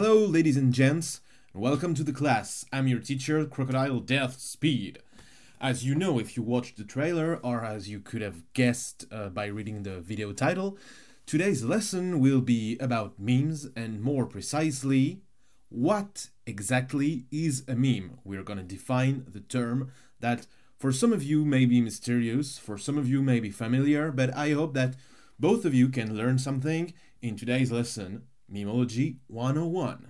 Hello, ladies and gents, and welcome to the class. I'm your teacher, Crocodile Death Speed. As you know if you watched the trailer, or as you could have guessed uh, by reading the video title, today's lesson will be about memes and more precisely, what exactly is a meme? We're gonna define the term that for some of you may be mysterious, for some of you may be familiar, but I hope that both of you can learn something in today's lesson, Memeology 101.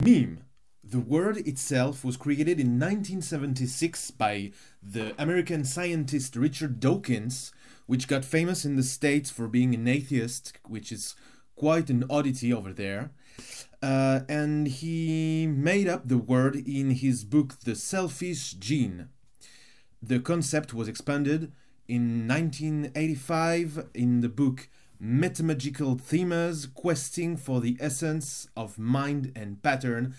Meme. The word itself was created in 1976 by the American scientist Richard Dawkins, which got famous in the States for being an atheist, which is quite an oddity over there. Uh, and he made up the word in his book The Selfish Gene. The concept was expanded in 1985 in the book Metamagical Themas Questing for the Essence of Mind and Pattern.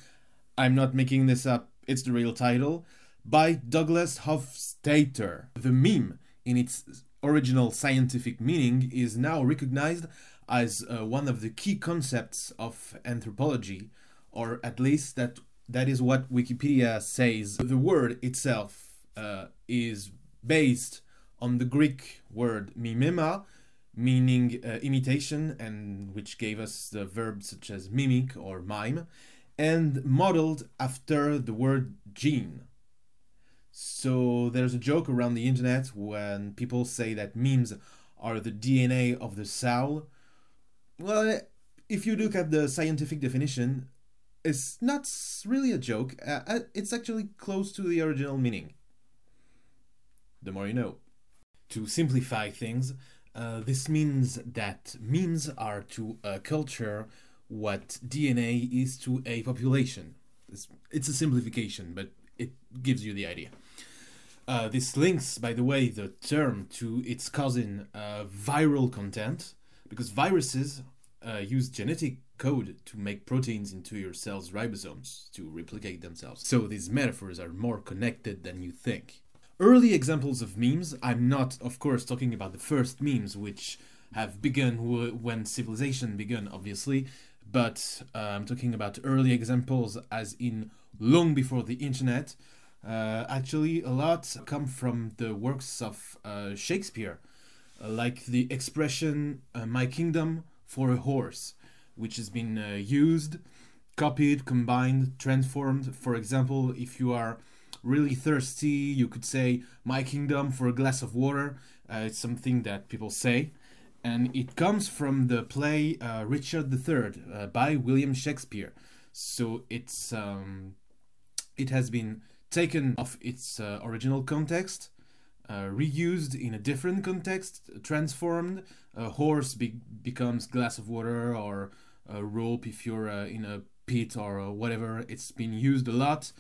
I'm not making this up, it's the real title. By Douglas Hofstadter. The meme, in its original scientific meaning, is now recognized as uh, one of the key concepts of anthropology, or at least that that is what Wikipedia says. The word itself uh, is based on the Greek word mimema, meaning uh, imitation, and which gave us the verbs such as mimic or mime, and modeled after the word gene. So there's a joke around the internet when people say that memes are the DNA of the soul. Well, if you look at the scientific definition, it's not really a joke. Uh, it's actually close to the original meaning. The more you know. To simplify things, uh, this means that memes are to a culture what DNA is to a population. It's, it's a simplification, but it gives you the idea. Uh, this links, by the way, the term to its cousin uh, viral content, because viruses uh, use genetic code to make proteins into your cell's ribosomes to replicate themselves. So these metaphors are more connected than you think. Early examples of memes, I'm not, of course, talking about the first memes, which have begun when civilization began, obviously, but uh, I'm talking about early examples as in long before the internet. Uh, actually, a lot come from the works of uh, Shakespeare, like the expression uh, "my kingdom for a horse," which has been uh, used, copied, combined, transformed. For example, if you are really thirsty, you could say "my kingdom for a glass of water." it's something that people say and it comes from the play uh, Richard III uh, by William Shakespeare. So it's um, it has been taken off its uh, original context, uh, reused in a different context, transformed. A horse be becomes glass of water or a rope if you're uh, in a pit or uh, whatever. It's been used a lot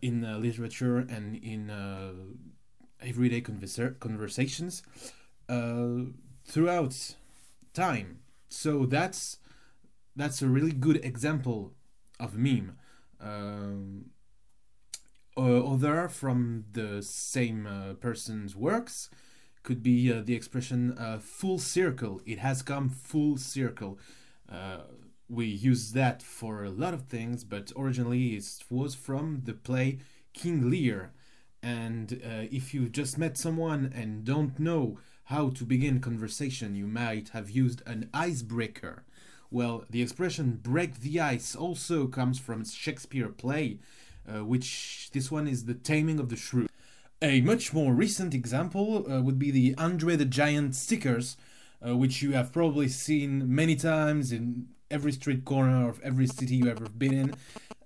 in literature and in everyday conversa conversations throughout time. So that's that's a really good example of meme. Um, other from the same uh, person's works could be uh, the expression uh, full circle. It has come full circle. Uh, we use that for a lot of things, but originally it was from the play King Lear. And uh, if you just met someone and don't know how to begin conversation, you might have used an icebreaker. Well, the expression break the ice also comes from Shakespeare play, uh, which this one is the taming of the shrew. A much more recent example uh, would be the Andre the Giant stickers, uh, which you have probably seen many times in every street corner of every city you ever been in.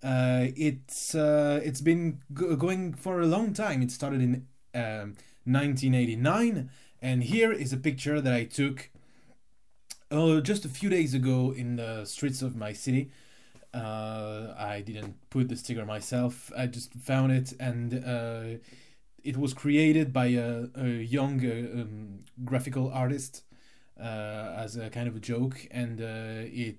Uh, it's uh, it's been going for a long time. It started in 1989 um, and here is a picture that I took just a few days ago in the streets of my city. Uh, I didn't put the sticker myself, I just found it and uh, it was created by a, a young uh, um, graphical artist uh, as a kind of a joke and uh, it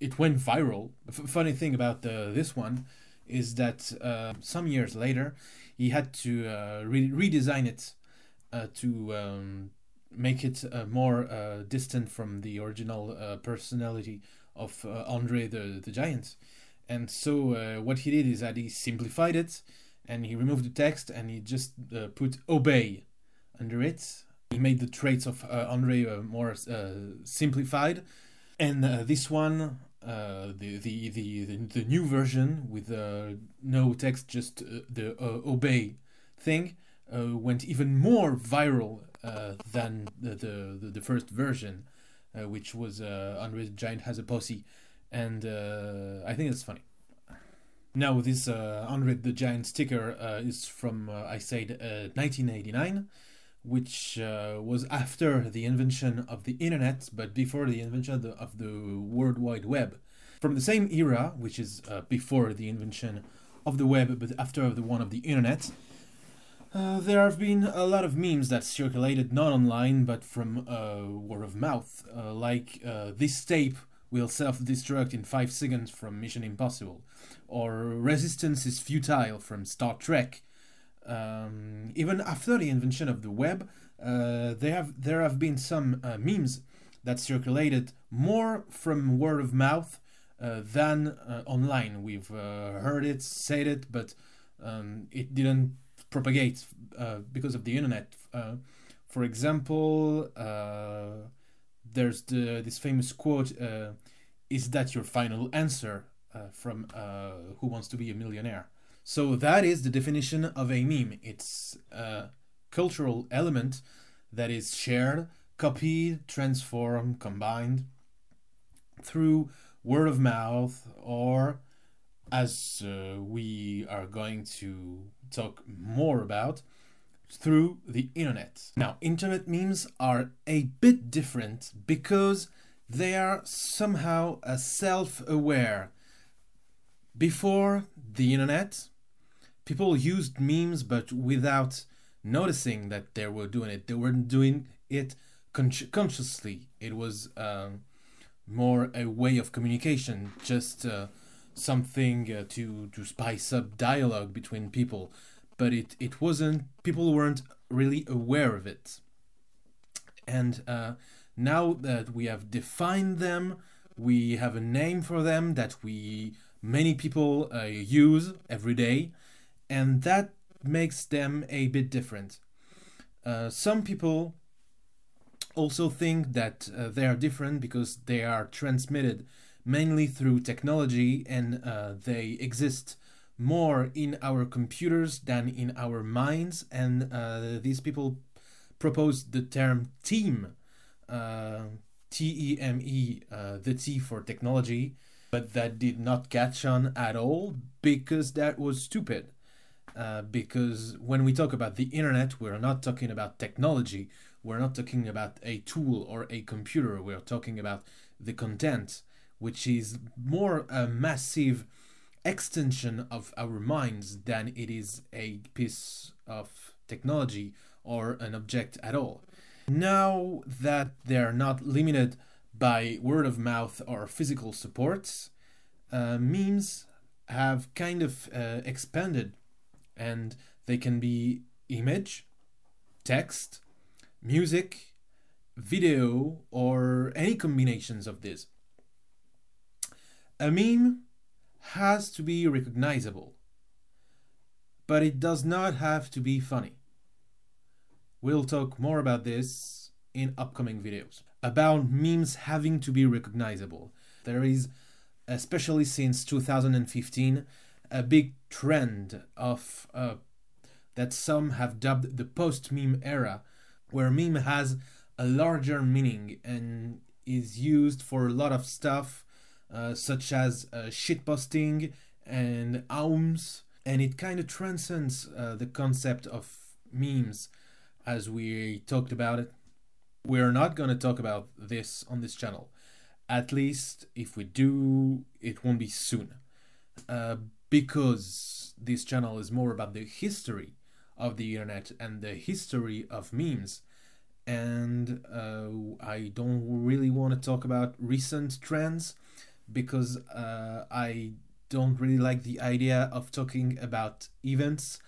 it went viral. F- funny thing about this one is that uh, some years later he had to re- redesign it to um, make it more distant from the original personality of uh, Andre the, the Giant. And so uh, what he did is that he simplified it and he removed the text and he just uh, put obey under it. He made the traits of Andre more simplified. And this one uh, the, the, the, the, new version with uh, no text, just uh, the obey thing, went even more viral than the, the, the, first version, which was uh, Andre the Giant has a posse. And uh, I think it's funny. Now, this uh, Andre the Giant sticker uh, is from, uh, I said, 1989 which uh, was after the invention of the internet, but before the invention of the, of the World Wide Web. From the same era, which is uh, before the invention of the web, but after the one of the internet, uh, there have been a lot of memes that circulated not online but from uh, word of mouth, uh, like uh, this tape will self-destruct in 5 seconds from Mission Impossible, or resistance is futile from Star Trek, um, even after the invention of the web, uh, they have there have been some memes that circulated more from word of mouth than online. We've heard it, said it, but um, it didn't propagate uh, because of the internet. Uh, for example, uh, there's the, this famous quote: uh, "Is that your final answer?" from Who Wants to Be a Millionaire. So that is the definition of a meme. It's a cultural element that is shared, copied, transformed, combined through word of mouth or as uh, we are going to talk more about through the internet. Now, internet memes are a bit different because they are somehow self-aware. Before the internet, people used memes but without noticing that they were doing it they weren't doing it con- consciously it was um, more a way of communication just uh, something uh, to to spice up dialogue between people but it it wasn't people weren't really aware of it and uh, now that we have defined them we have a name for them that we many people uh, use every day and that makes them a bit different. Uh, some people also think that uh, they are different because they are transmitted mainly through technology and uh, they exist more in our computers than in our minds and uh, these people proposed the term teme uh, T-E-M-E, uh, the T for technology but that did not catch on at all because that was stupid uh, because when we talk about the internet, we're not talking about technology. We're not talking about a tool or a computer. We're talking about the content, which is more a massive extension of our minds than it is a piece of technology or an object at all. Now that they're not limited by word of mouth or physical supports, uh, memes have kind of uh, expanded and they can be image, text, music, video, or any combinations of this. A meme has to be recognizable, but it does not have to be funny. We'll talk more about this in upcoming videos. About memes having to be recognizable. There is, especially since 2015, a big trend of uh, that some have dubbed the post meme era, where meme has a larger meaning and is used for a lot of stuff, such as uh, shitposting and AUMMs, and it kind of transcends uh, the concept of memes as we talked about it. We're not going to talk about this on this channel. At least if we do, it won't be soon. Uh, because this channel is more about the history of the internet and the history of memes and uh, I don't really want to talk about recent trends because uh, I don't really like the idea of talking about events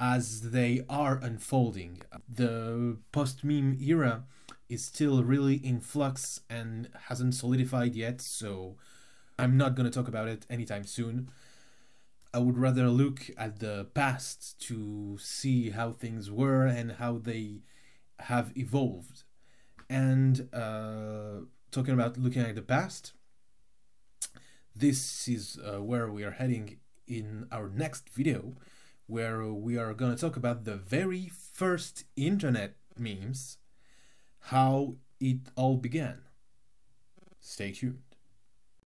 as they are unfolding. The post meme era is still really in flux and hasn't solidified yet, so I'm not going to talk about it anytime soon. I would rather look at the past to see how things were and how they have evolved. And uh, talking about looking at the past, this is uh, where we are heading in our next video, where we are going to talk about the very first internet memes, how it all began. Stay tuned.